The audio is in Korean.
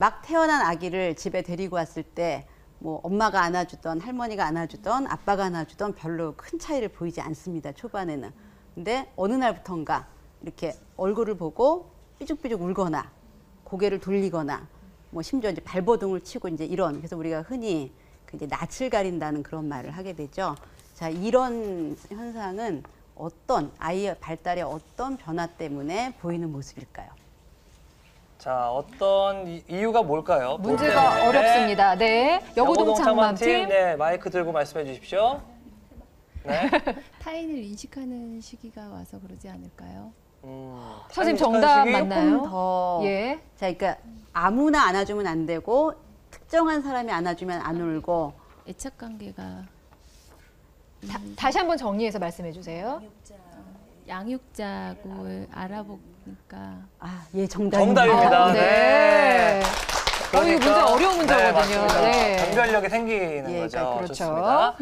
막 태어난 아기를 집에 데리고 왔을 때 뭐 엄마가 안아주던 할머니가 안아주던 아빠가 안아주던 별로 큰 차이를 보이지 않습니다. 초반에는. 근데 어느 날부턴가 이렇게 얼굴을 보고 삐죽삐죽 울거나 고개를 돌리거나 뭐 심지어 이제 발버둥을 치고 이제 이런 그래서 우리가 흔히 그 이제 낯을 가린다는 그런 말을 하게 되죠. 자 이런 현상은 어떤 아이의 발달의 어떤 변화 때문에 보이는 모습일까요? 자, 어떤 이- 이유가 뭘까요? 문제가 네. 어렵습니다. 네. 여고동 창맘팀. 네, 마이크 들고 말씀해 주십시오. 네. 타인을 인식하는 시기가 와서 그러지 않을까요? 음, 선생님 참 정답 시기? 맞나요? 조금 더 예. 자, 그러니까 아무나 안아주면 안 되고 특정한 사람이 안아주면 안 울고 애착 관계가 다, 다시 한번 정리해서 말씀해 주세요. 양육자고 알아보니까 아, 예, 정답입니다. 정답입니다. 아, 네. 어, 이거 문제 어려운 문제거든요. 네, 맞습니다. 네. 분별력이 생기는 예, 거죠. 그러니까 그렇죠. 좋습니다.